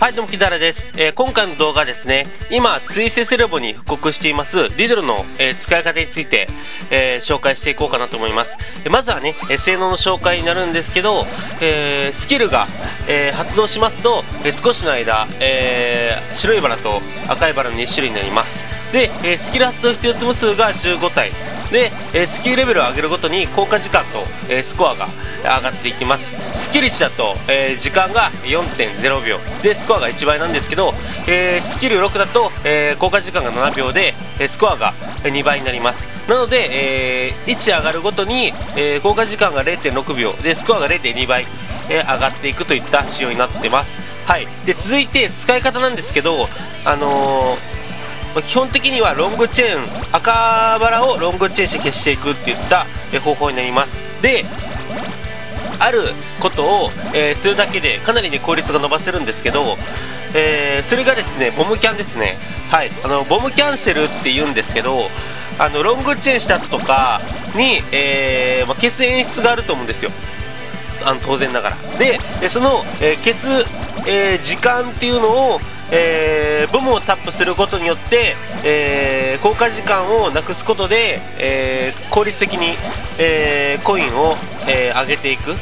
はいどうもキダラです、えー、今回の動画はですね今ツイセセレボに復刻していますディドルの、えー、使い方について、えー、紹介していこうかなと思います、えまずはね、え性能の紹介になるんですけど、えスキルが、え発動しますと、え少しの間、え白いバラと赤いバラの2種類になります。で、えスキル発動必要つ無数が15体。で、えスキルレベルを上げるごとに効果時間と、えスコアが上がっていきます。スキル1だと、え時間が4.0秒でスコアが1倍なんですけど、えスキル6だと、え効果時間が7秒でえスコアが2倍になります。なので、えー、1上がるごとに、えー、効果時間が0.6秒でスコアが0.2倍、えー、上がっていくといった仕様になってます。はい。で続いて使い方なんですけどあのー基本的にはロングチェーン赤バラをロングチェーンして消していくっていった方法になります。であることを、えー、するだけでかなり、ね、効率が伸ばせるんですけど、えー、それがですねボムキャンですね。はい。あのボムキャンセルって言うんですけどあのロングチェーンした後とかに、えーまあ、消す演出があると思うんですよ。あの当然ながら。でその、え、消す、えー、時間っていうのをえー、ボムをタップすることによって、えー、効果時間をなくすことで、えー、効率的に、え、コインを、え、上げていく、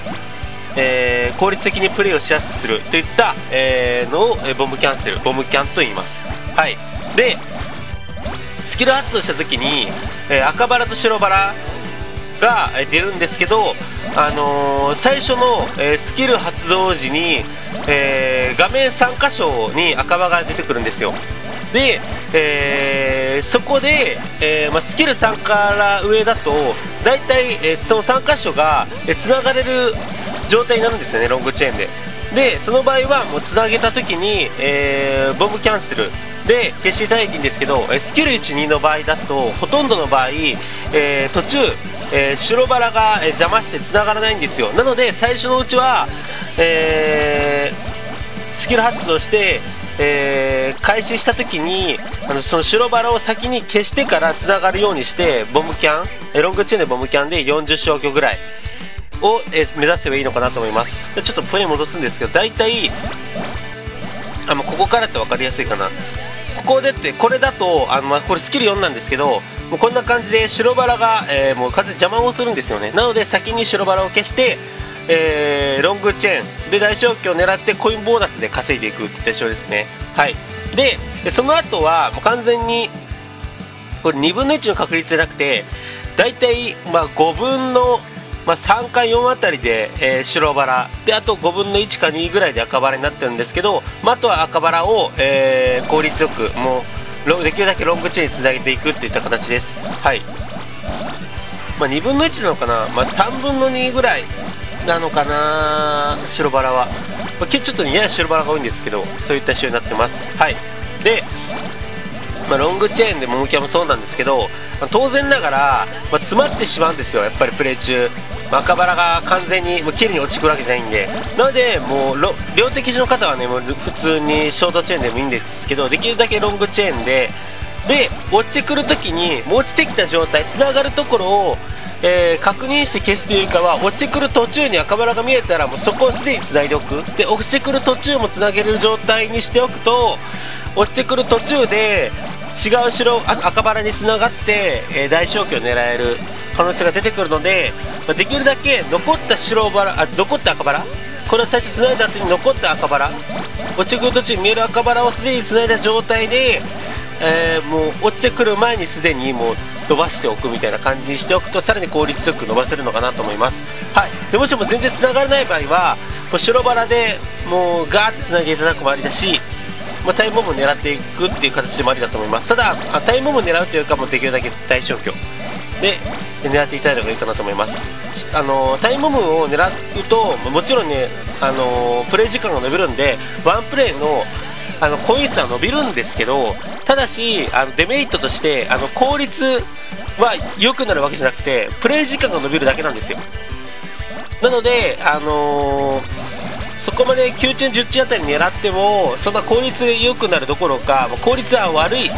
え、効率的にプレイをしやすくするといった、え、のを、えボムキャンセルボムキャンと言います。はい。でスキル発動した時に、え、赤バラと白バラが出るんですけど、あのー、最初の、えー、スキル発動時に、えー、画面3箇所に赤羽が出てくるんですよ。で、えー、そこで、えーま、スキル3から上だと大体、えー、その3箇所がつな、えー、がれる状態になるんですよねロングチェーンで。でその場合はもうつなげた時に、えー、ボムキャンセルで消していただいていいんですけどスキル12の場合だとほとんどの場合、えー、途中えー、白バラが、邪魔して繋がらないんですよ。なので最初のうちは、えー、スキル発動して、えー、開始した時にあのその白バラを先に消してから繋がるようにしてボムキャン、えロングチェーンでボムキャンで40消去ぐらい。を、え目指せばいいのかなと思います。ちょっとプレイ戻すんですけど大体あここからって分かりやすいかな。ここでってこれだとあの、まあ、これスキル4なんですけどもうこんな感じで白バラが、えー、もう完全邪魔をするんですよね。なので先に白バラを消して、えー、ロングチェーン。で大消去を狙ってコインボーナスで稼いでいくっていった仕様ですね。はい。でその後はもう完全にこれ2分の1の確率じゃなくて大体まあ5分のまあ、3か4あたりで、えー、白バラ。であと5分の1か2ぐらいで赤バラになってるんですけど、まあ、とは赤バラを、えー、効率よくもうできるだけロングチェーンにつなげていくっていった形です。はい。まあ、2分の1なのかな、まあ、3分の2ぐらいなのかな白バラは、まあ、ちょっとやや白バラが多いんですけどそういった仕様になってます。はい。で、まあ、ロングチェーンでモモキャもそうなんですけど、当然ながら、ま、詰まってしまうんですよ。やっぱりプレー中。赤バラが完全にもう綺麗に落ちてくるわけじゃないんで。なのでもう両敵の方はねもう普通にショートチェーンでもいいんですけどできるだけロングチェーンで。で落ちてくるときに落ちてきた状態つながるところを、えー、確認して消すというよりかは落ちてくる途中に赤バラが見えたらもうそこをすでにつないでおく。で落ちてくる途中もつなげる状態にしておくと落ちてくる途中で違う白赤バラにつながって、えー、大消去を狙える。可能性が出てくるので、まあ、できるだけ残った白バラあ残った赤バラ？これを最初つないだ後に残った赤バラ？落ちてくる途中に見える赤バラをすでにつないだ状態で、えー、もう落ちてくる前にすでにもう伸ばしておくみたいな感じにしておくとさらに効率よく伸ばせるのかなと思います。はい。でもしも全然つながらない場合はこう白バラでもうガーってつないでいただくもありだしまあ、タイムボムを狙っていくっていう形でもありだと思います。ただタイムボムを狙うというかもうできるだけ大消去。で狙っていただいた方がいいかなと思います。あのタイムボムを狙うともちろんねあのプレイ時間が伸びるんでワンプレイのあのコイン数は伸びるんですけどただしあのデメリットとしてあの効率は良くなるわけじゃなくてプレイ時間が伸びるだけなんですよ。なのであのーそこまで9チェン10チェンあたり狙ってもそんな効率が良くなるどころか効率は悪い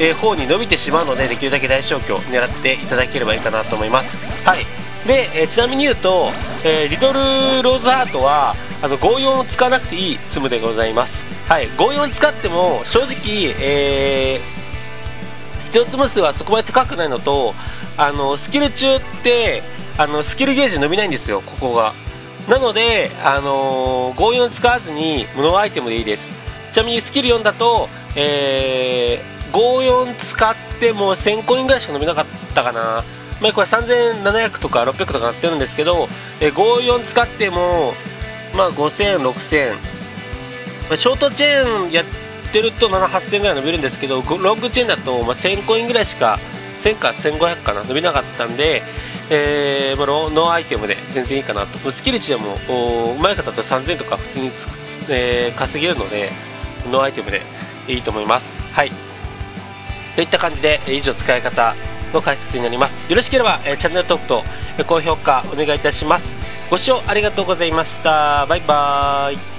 えー、方に伸びてしまうのでできるだけ大消去を狙っていただければいいかなと思います。はい。で、えー、ちなみに言うと、えー、リトルローズハートはあの54を使わなくていいツムでございます。はい、54使っても正直、えー、必要積む数はそこまで高くないのとあのスキル中ってあのスキルゲージ伸びないんですよここが。なので、あのー、54使わずに物アイテムでいいです。ちなみにスキル4だと、えー、54使っても1000コインぐらいしか伸びなかったかなまあ、これ3700とか600とかなってるんですけど、えー、54使っても、まあ、5000、6000、まあ、ショートチェーンやってると7、8000ぐらい伸びるんですけど、ロングチェーンだと、まあ、1000コインぐらいしか、1000か1500かな、伸びなかったんで、えーまあ、ノーアイテムで全然いいかなと。スキル値でも、うまい方だと3000とか普通に、えー、稼げるので、ノーアイテムでいいと思います。はい。といった感じで、以上使い方の解説になります。よろしければ、えチャンネル登録と高評価お願いいたします。ご視聴ありがとうございました。バイバーイ。